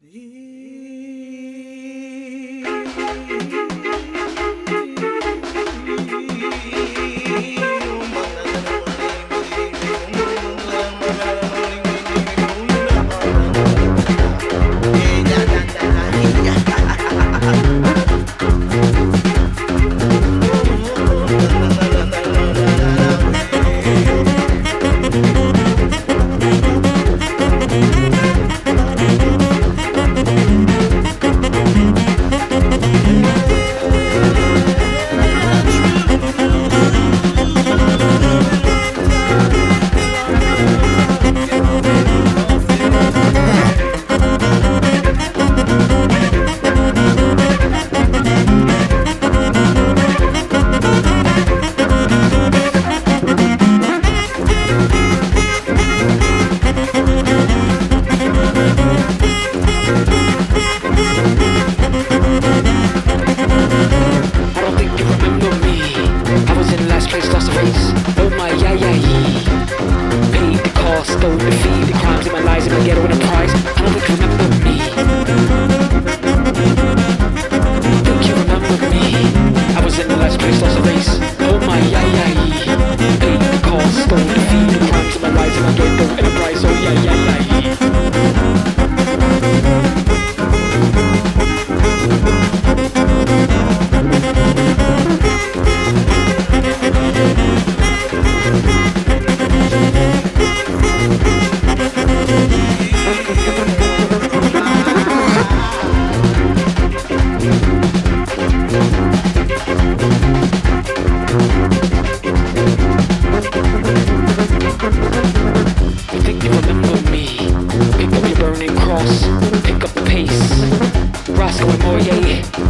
Yeah. exposed to feed The crimes in my lies in my ghetto and a price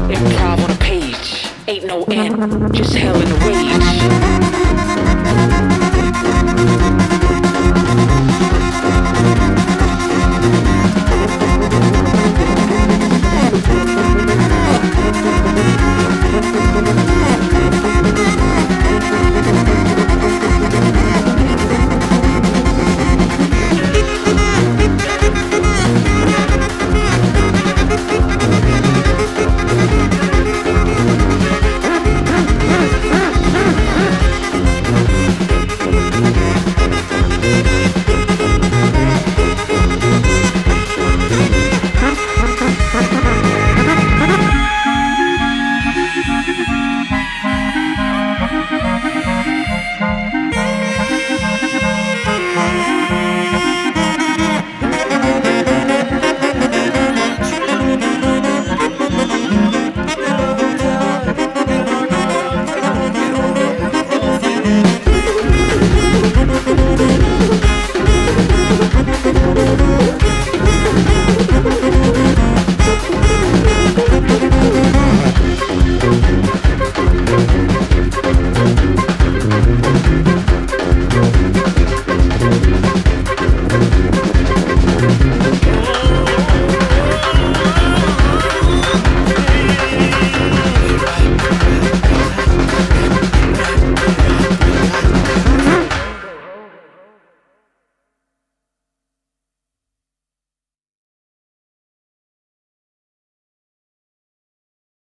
Improv on a page, ain't no end, just hell in a rage.